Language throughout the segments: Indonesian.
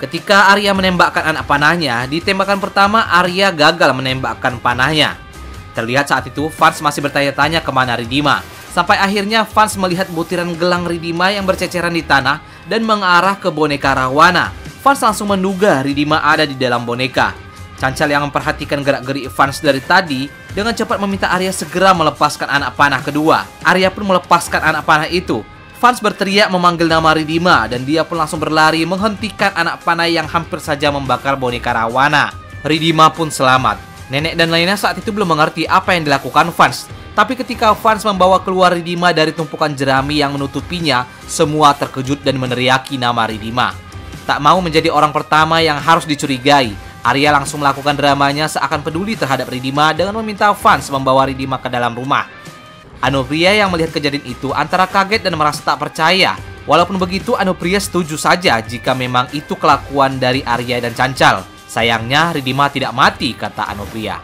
Ketika Arya menembakkan anak panahnya, di tembakan pertama Arya gagal menembakkan panahnya. Terlihat saat itu Fans masih bertanya-tanya ke mana Ridima. Sampai akhirnya Fans melihat butiran gelang Ridima yang berceceran di tanah dan mengarah ke boneka Rahwana. Fans langsung menduga Ridima ada di dalam boneka. Cancal yang memperhatikan gerak-gerik Fans dari tadi dengan cepat meminta Arya segera melepaskan anak panah kedua. Arya pun melepaskan anak panah itu Fans berteriak memanggil nama Ridima dan dia pun langsung berlari menghentikan anak panah yang hampir saja membakar boneka Rawana. Ridima pun selamat. Nenek dan lainnya saat itu belum mengerti apa yang dilakukan Fans. Tapi ketika Fans membawa keluar Ridima dari tumpukan jerami yang menutupinya, semua terkejut dan meneriaki nama Ridima. Tak mau menjadi orang pertama yang harus dicurigai, Arya langsung melakukan dramanya seakan peduli terhadap Ridima dengan meminta Fans membawa Ridima ke dalam rumah. Anupriya yang melihat kejadian itu antara kaget dan merasa tak percaya. Walaupun begitu, Anupriya setuju saja jika memang itu kelakuan dari Arya dan Cancal. Sayangnya, Ridima tidak mati, kata Anupriya.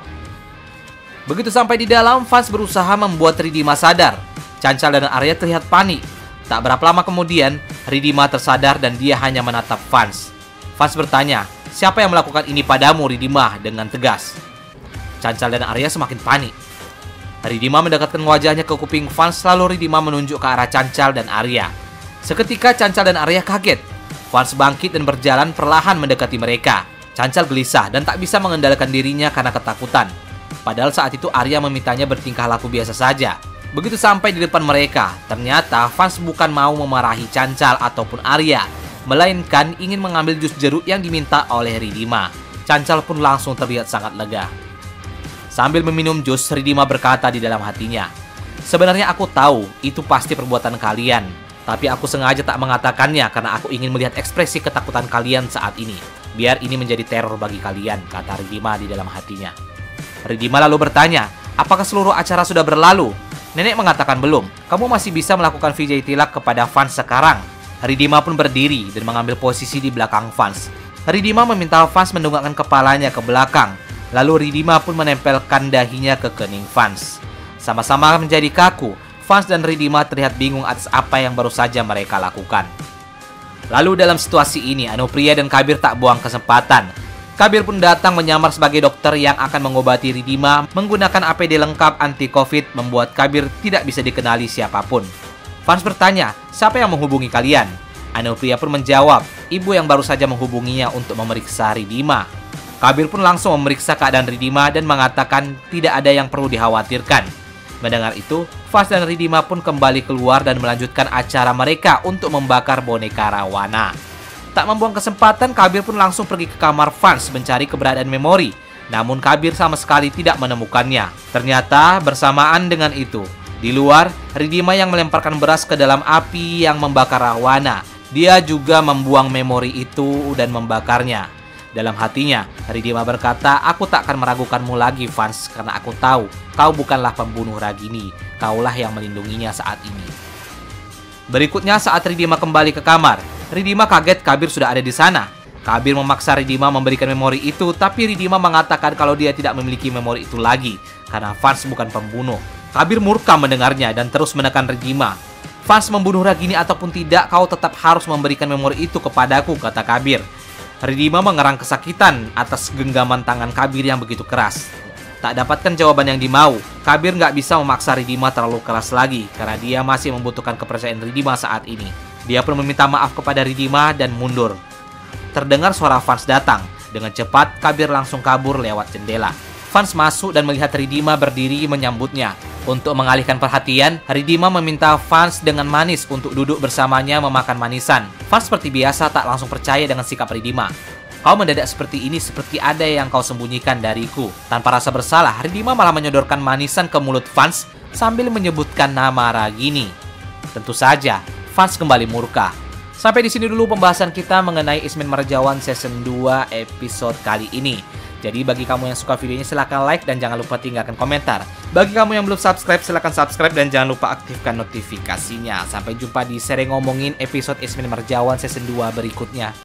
Begitu sampai di dalam, Fans berusaha membuat Ridima sadar. Cancal dan Arya terlihat panik. Tak berapa lama kemudian, Ridima tersadar dan dia hanya menatap Fans. Fans bertanya, siapa yang melakukan ini padamu, Ridima, dengan tegas. Cancal dan Arya semakin panik. Ridima mendekatkan wajahnya ke kuping Fans lalu Ridima menunjuk ke arah Cancal dan Arya. Seketika Cancal dan Arya kaget. Fans bangkit dan berjalan perlahan mendekati mereka. Cancal gelisah dan tak bisa mengendalikan dirinya karena ketakutan. Padahal saat itu Arya memintanya bertingkah laku biasa saja. Begitu sampai di depan mereka, ternyata Fans bukan mau memarahi Cancal ataupun Arya, melainkan ingin mengambil jus jeruk yang diminta oleh Ridima. Cancal pun langsung terlihat sangat lega. Sambil meminum jus, Ridima berkata di dalam hatinya, Sebenarnya aku tahu itu pasti perbuatan kalian, tapi aku sengaja tak mengatakannya karena aku ingin melihat ekspresi ketakutan kalian saat ini. Biar ini menjadi teror bagi kalian, kata Ridima di dalam hatinya. Ridima lalu bertanya, apakah seluruh acara sudah berlalu? Nenek mengatakan belum, kamu masih bisa melakukan Vijay Tilak kepada fans sekarang. Ridima pun berdiri dan mengambil posisi di belakang fans. Ridima meminta fans mendongakkan kepalanya ke belakang Lalu Ridima pun menempelkan dahinya ke kening Fans. Sama-sama menjadi kaku, Fans dan Ridima terlihat bingung atas apa yang baru saja mereka lakukan. Lalu dalam situasi ini, Anupriya dan Kabir tak buang kesempatan. Kabir pun datang menyamar sebagai dokter yang akan mengobati Ridima menggunakan APD lengkap anti-COVID membuat Kabir tidak bisa dikenali siapa pun. Fans bertanya, siapa yang menghubungi kalian? Anupriya pun menjawab, ibu yang baru saja menghubunginya untuk memeriksa Ridima. Kabir pun langsung memeriksa keadaan Ridima dan mengatakan tidak ada yang perlu dikhawatirkan. Mendengar itu, Fas dan Ridima pun kembali keluar dan melanjutkan acara mereka untuk membakar boneka Rawana. Tak membuang kesempatan, Kabir pun langsung pergi ke kamar Fans mencari keberadaan memori. Namun Kabir sama sekali tidak menemukannya. Ternyata bersamaan dengan itu, di luar, Ridima yang melemparkan beras ke dalam api yang membakar Rawana. Dia juga membuang memori itu dan membakarnya. Dalam hatinya, Ridima berkata, Aku tak akan meragukanmu lagi, Vans, karena aku tahu kau bukanlah pembunuh Ragini. Kaulah yang melindunginya saat ini. Berikutnya saat Ridima kembali ke kamar, Ridima kaget Kabir sudah ada di sana. Kabir memaksa Ridima memberikan memori itu, tapi Ridima mengatakan kalau dia tidak memiliki memori itu lagi, karena Vans bukan pembunuh. Kabir murka mendengarnya dan terus menekan Ridima. Vans membunuh Ragini ataupun tidak, kau tetap harus memberikan memori itu kepadaku, kata Kabir. Ridima mengerang kesakitan atas genggaman tangan Kabir yang begitu keras. Tak dapatkan jawaban yang dimau, Kabir nggak bisa memaksa Ridima terlalu keras lagi karena dia masih membutuhkan kepercayaan Ridima saat ini. Dia pun meminta maaf kepada Ridima dan mundur. Terdengar suara fans datang. Dengan cepat, Kabir langsung kabur lewat jendela. Fans masuk dan melihat Ridima berdiri menyambutnya. Untuk mengalihkan perhatian, Ridima meminta fans dengan manis untuk duduk bersamanya memakan manisan. Fans seperti biasa tak langsung percaya dengan sikap Ridima. Kau mendadak seperti ini seperti ada yang kau sembunyikan dariku. Tanpa rasa bersalah, Ridima malah menyodorkan manisan ke mulut fans sambil menyebutkan nama Ragini. Tentu saja, fans kembali murka. Sampai di sini dulu pembahasan kita mengenai Ismin Marjawan Season 2 episode kali ini. Jadi bagi kamu yang suka videonya silahkan like dan jangan lupa tinggalkan komentar. Bagi kamu yang belum subscribe silahkan subscribe dan jangan lupa aktifkan notifikasinya. Sampai jumpa di seri ngomongin episode Ismin Marjawan season 2 berikutnya.